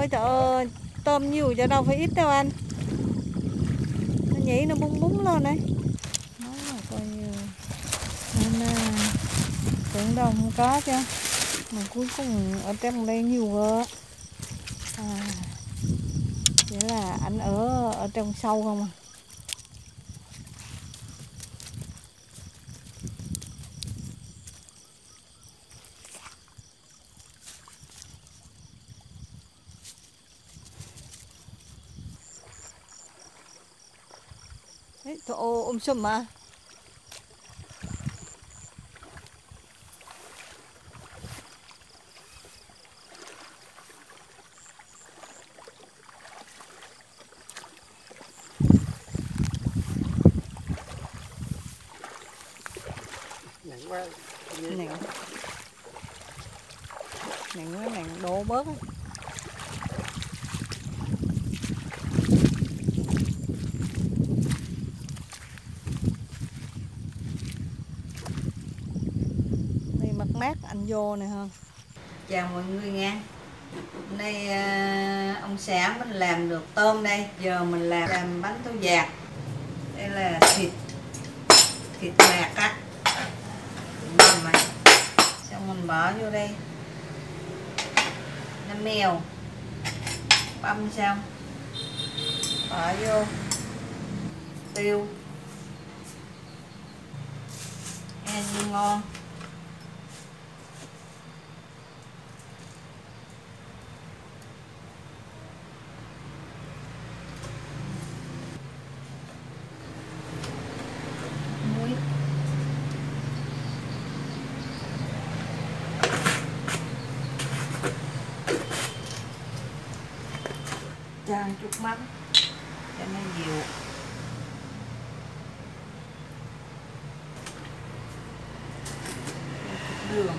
ôi trời ơi. Tôm nhiều cho đâu phải ít đâu anh. Nó nhảy nó bung búng lên đấy. Nó là coi như nên à, tưởng đâu không có chứ. Mà cuối cùng ở trong đây nhiều quá. À, vậy là anh ở ở trong sâu không à Đấy, sùm mà. Nặng quá. Nặng. Nặng quá nặng. Đổ bớt á. đây mát mát anh vô nè ha. Chào mọi người nha. Hôm nay à, ông xã mình làm được tôm đây. Giờ mình làm, làm bánh tô giạt đây là thịt thịt nạc á. Mầm này xong mình bỏ vô đây. Năm mèo. Băm xong bỏ vô. Tiêu. Ăn ngon. Cho chút mắm. Cho nó dịu chút đường.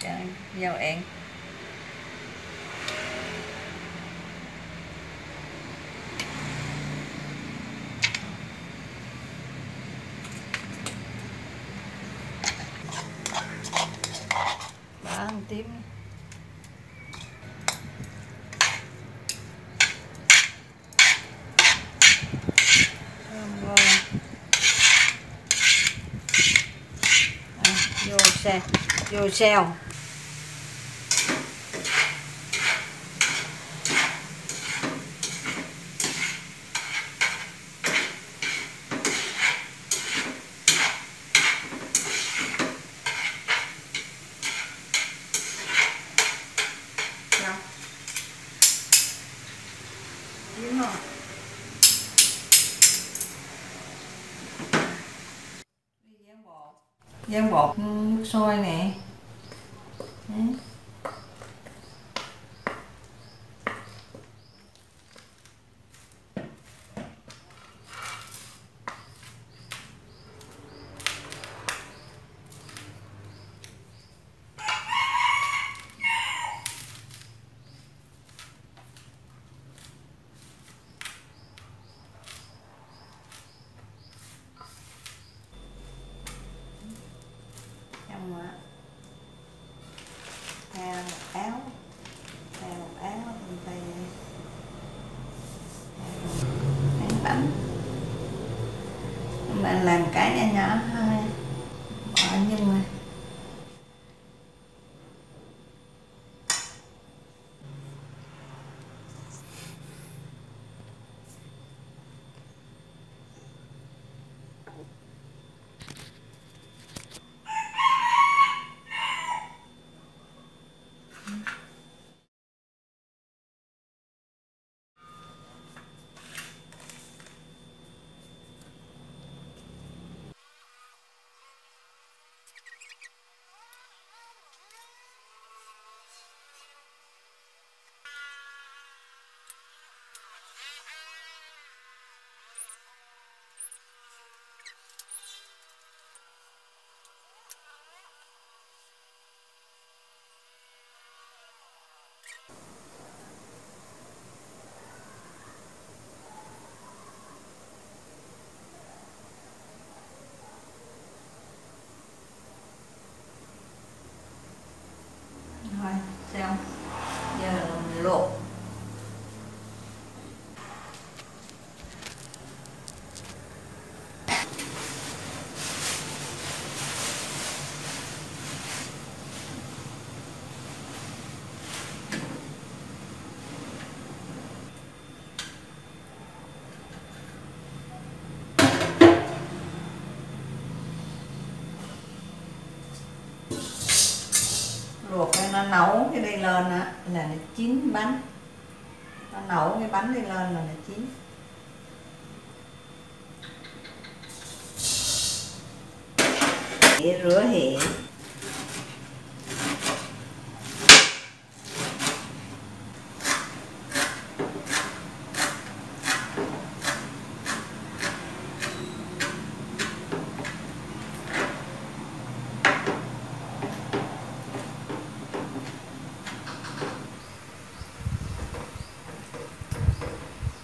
Cho dầu ẹn bỏ ăn tím thơm ngon à, vô xe vô xeo giang Đi bột. Dán bột ừ, nước sôi nè. Đấy. Làm cái nhỏ nhỏ thôi. Bỏ nhưng mà nó nấu cái đây lên á, là nó chín bánh. Nó nấu cái bánh đi lên là nó chín. Để rửa hiện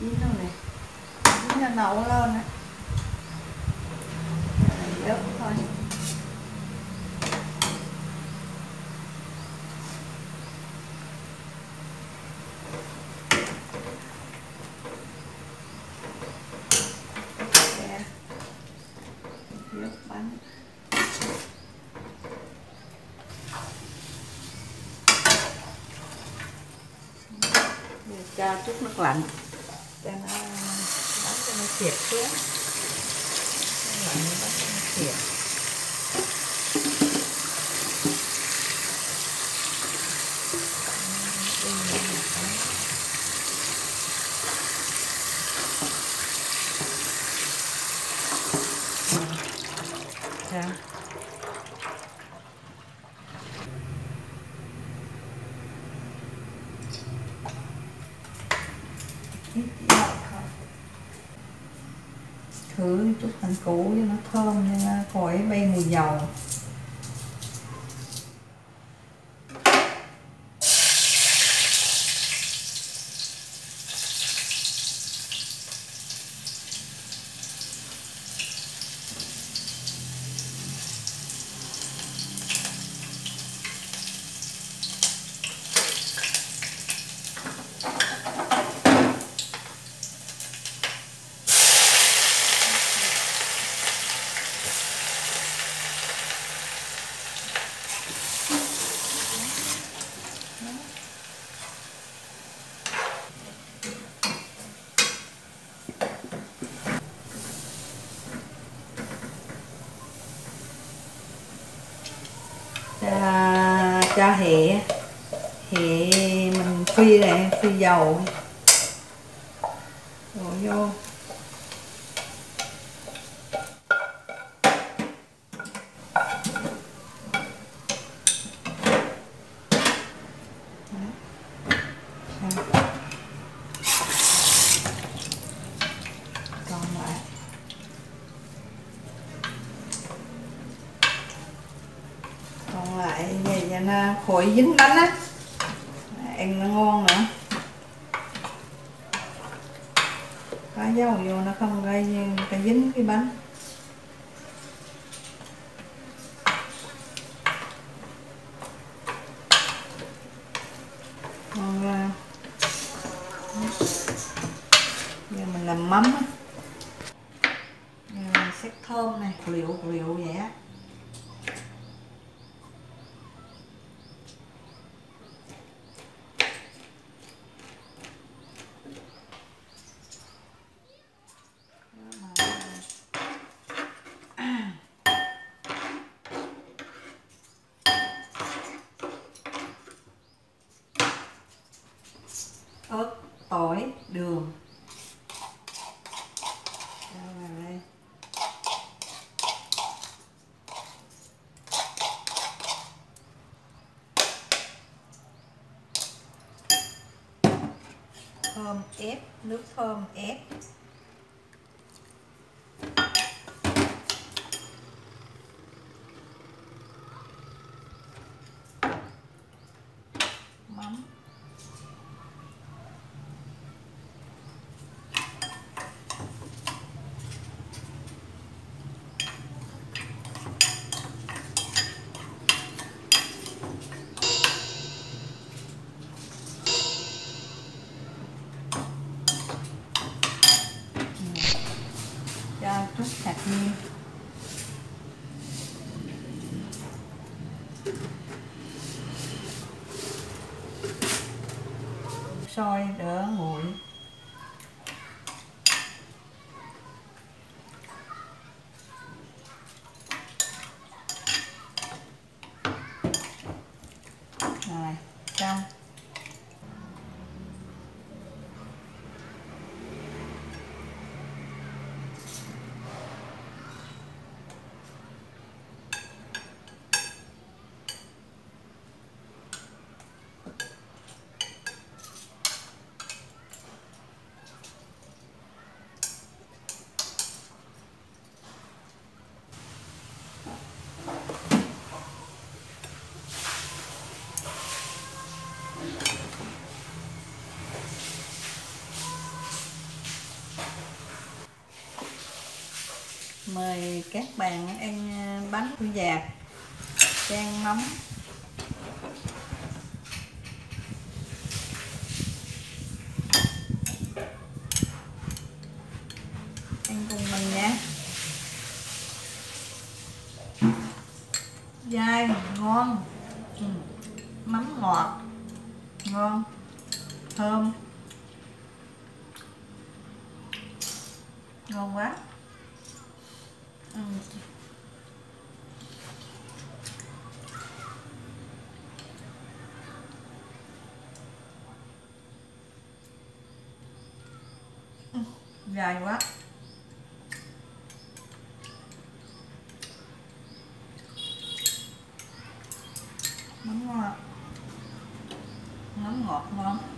chín rồi này chín là nấu lên á. Dớt thôi. Giờ cho chút nước lạnh. Cho nó bánh xuống Nước lạnh nó bánh cho nó triệt Dạ. Thử chút hành củ cho nó thơm cho nó khỏi bay mùi dầu. Cho, hẹ. Hẹ mình phi này phi dầu. Rồi vô. À, khối khỏi dính bánh á. Ăn nó ngon nữa. Có dầu vô nó không gây cái dính, cái bánh ngon ra giờ mình làm mắm á giờ mình xếp thơm này liệu liệu vậy á ớt tỏi đường cho vào đây thơm ép nước thơm ép mắm cho chút hạt nêm sôi đỡ nguội. mời các bạn ăn à, bánh của dạt chan mắm ăn cùng mình nhé. dai, ngon ừ, mắm ngọt ngon thơm. Ngon quá. Ừ. Ừ, dài quá. Mắm ngọt mắm ngọt ngon